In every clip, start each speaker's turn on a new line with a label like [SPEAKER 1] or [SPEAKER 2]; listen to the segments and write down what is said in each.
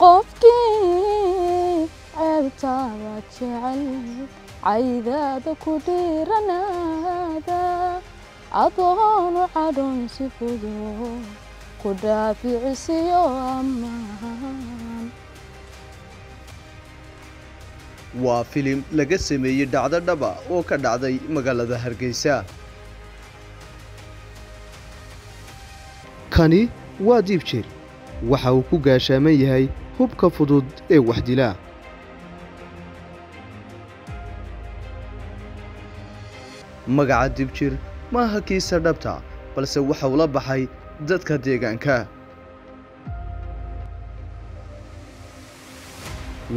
[SPEAKER 1] qofkii ceebtaada jecel caydaada ku dhiiranaada adoonu cadhon si fudud ku dhaaficisiyo ammaan.
[SPEAKER 2] Waa filim laga sameeyey dhacdo dhaba oo ka dhacday magaalada hargeysa. Kani waa diibjir waxa uu ku gaashaaman yahay hubka fudud ee waxdilaa magaca dibjir maaha kiisa dhabta balse waxa uu la baxay dadka deegaanka.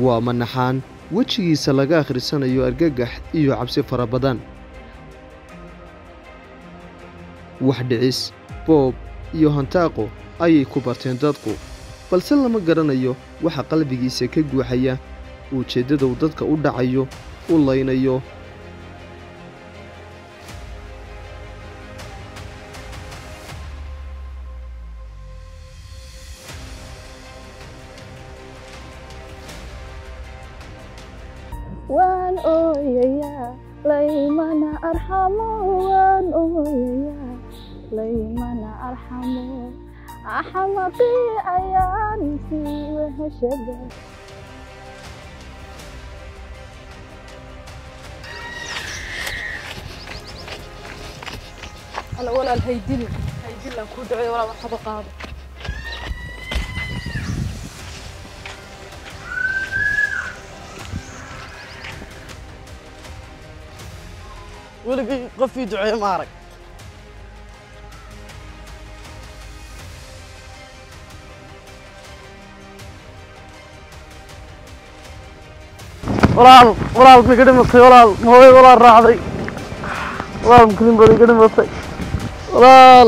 [SPEAKER 2] Waa manaxaan wejigiisa laga akhrisanayo argagax iyo cabsi fara badan. Wax dhicis boob iyo hantaaqo ayay ku barteen dadku balse lama garanayo waxa qalbigiisa ka guuxaya ujeeddada uu dadka u dhacayo u laynayo
[SPEAKER 1] أحلى يا فيها شجر أنا ولا الهيدل. هيدل أكون دعوة ولا محبة قاضي. ولقي قفي دعوة مارك. walaal
[SPEAKER 3] walaalkna ka dhimatay walaal mooy walaal raacday walaal mukadin bari ka dhimatay walaal